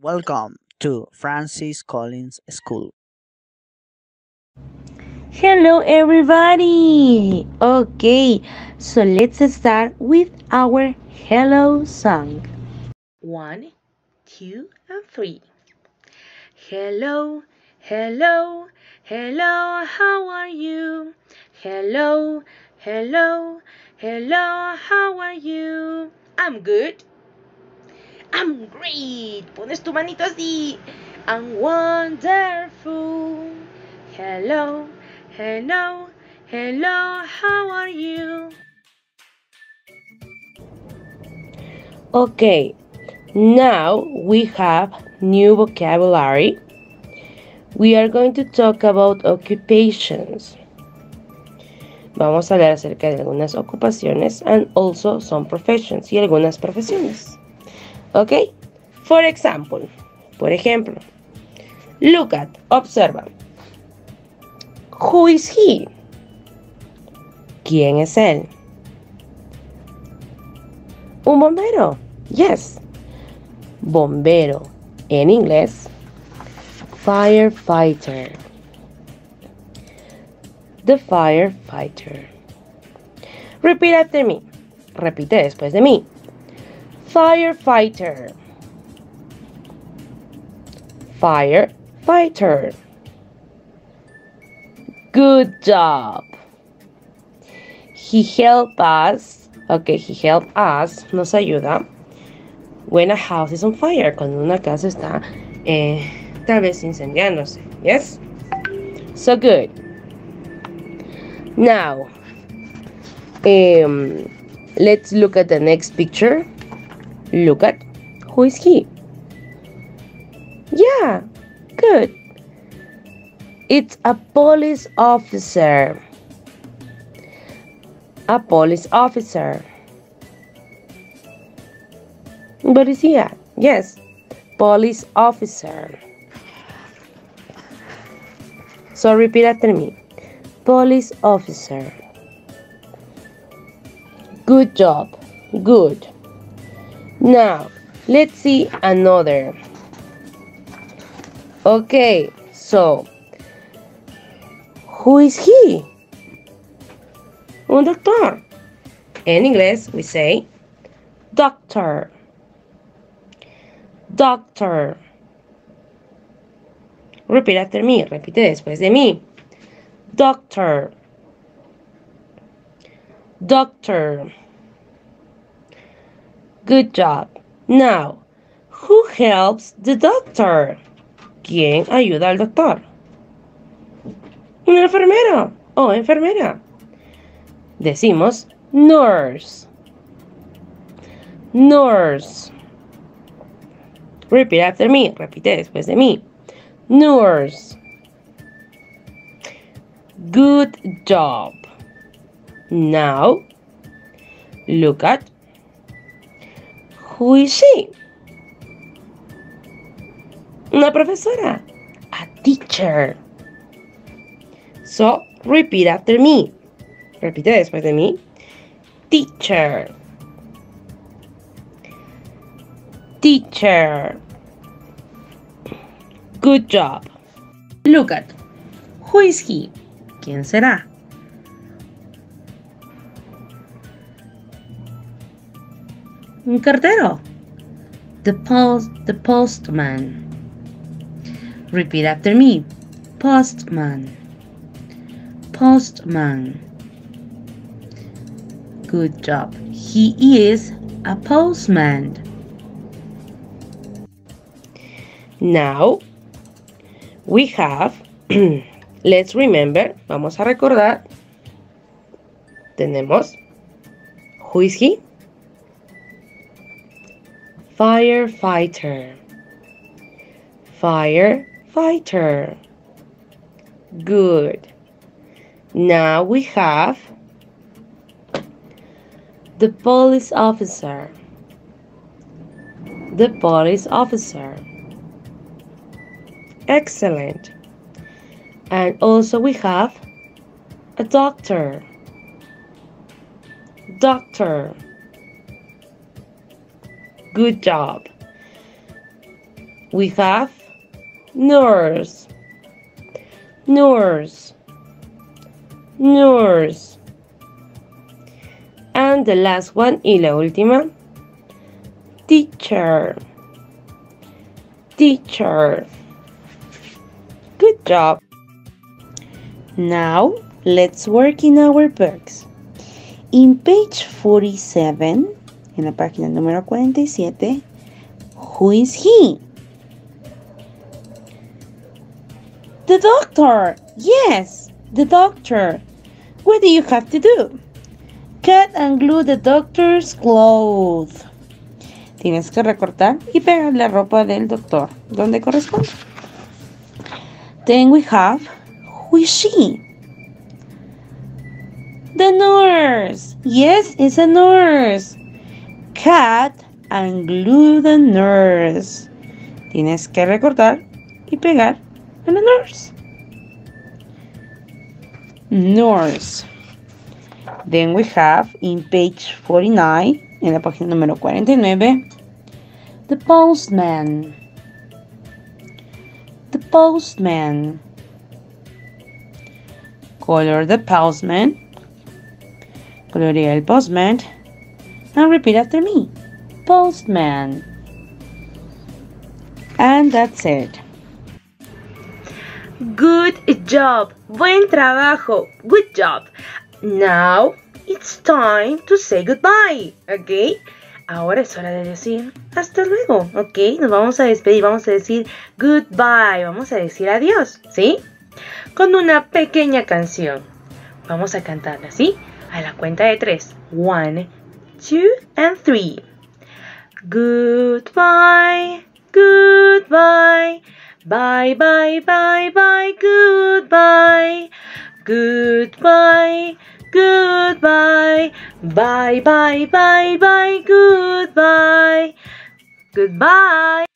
Welcome to Francis Collins School. Hello, everybody. Okay, so let's start with our hello song. One, two, and three. Hello, hello, hello, how are you? Hello, hello, hello, how are you? I'm good. I'm great. Pones tu manito así. I'm wonderful. Hello, hello, hello, how are you? Okay, now we have new vocabulary. We are going to talk about occupations. Vamos a hablar acerca de algunas ocupaciones and also some professions y algunas profesiones. Okay? For example, por ejemplo, look at, observa. Who is he? ¿Quién es él? Un bombero. Yes. Bombero. En inglés, firefighter. The firefighter. Repeat after me. Repite después de mí. Firefighter. Firefighter. Good job. He helped us. Okay, he helped us. Nos ayuda. When a house is on fire. Cuando una casa está eh, tal vez incendiándose. Yes? So good. Now, um, let's look at the next picture. Look at who is he? Yeah, good. It's a police officer. A police officer. What is he at? Yes, police officer. So repeat after me. Police officer. Good job. Good. Now, let's see another. Okay, so who is he? Un doctor. In English, we say doctor. Doctor. Repeat after me. Repite después de mí. Doctor. Doctor. Good job. Now, who helps the doctor? ¿Quién ayuda al doctor? Un enfermero o enfermera. Decimos nurse. Nurse. Repeat after me. Repite después de mí. Nurse. Good job. Now, look at who is she? Una profesora. A teacher. So, repeat after me. Repite después de mí. Teacher. Teacher. Good job. Look at. Who is he? ¿Quién será? Un cartero. The post the postman. Repeat after me. Postman. Postman. Good job. He is a postman. Now we have let's remember, vamos a recordar. Tenemos who is he? Firefighter. Firefighter. Good. Now we have the police officer. The police officer. Excellent. And also we have a doctor. Doctor. Good job. we have nurse, nurse, nurse. And the last one y la última, teacher, teacher. Good job. Now, let's work in our books. In page 47, en la página número 47, who is he? The doctor. Yes, the doctor. What do you have to do? Cut and glue the doctor's clothes. Tienes que recortar y pegar la ropa del doctor donde corresponde. Then we have who is she? The nurse. Yes, it's a nurse. Cut and glue the nurse. Tienes que recortar y pegar a la nurse. Nurse. Then we have in page 49, en la página número 49, the postman. The postman. Color the postman. Colorea el postman. And repeat after me. Postman. And that's it. Good job. Buen trabajo. Good job. Now it's time to say goodbye. ¿Ok? Ahora es hora de decir hasta luego. ¿Ok? Nos vamos a despedir. Vamos a decir goodbye. Vamos a decir adiós. ¿Sí? Con una pequeña canción. Vamos a cantarla, ¿sí? A la cuenta de tres. One, two, and three. Goodbye. Goodbye. Bye, bye, bye, bye, goodbye. Goodbye, goodbye. Bye, bye, bye, bye, goodbye. Goodbye.